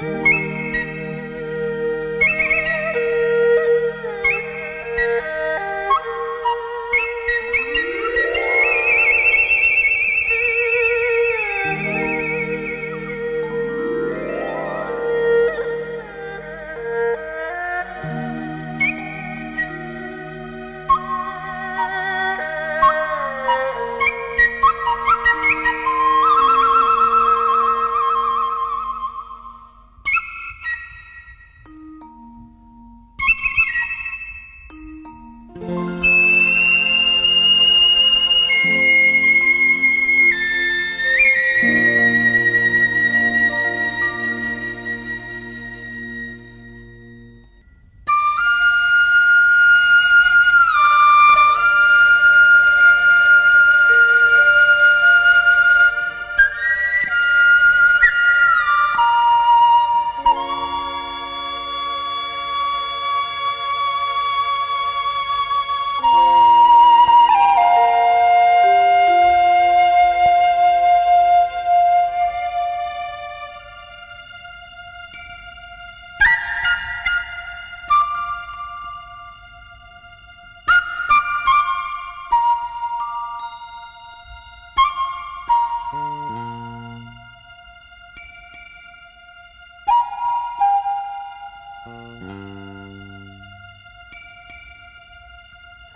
Música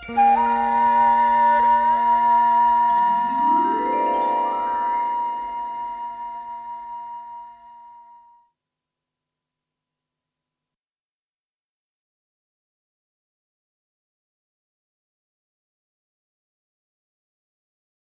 Música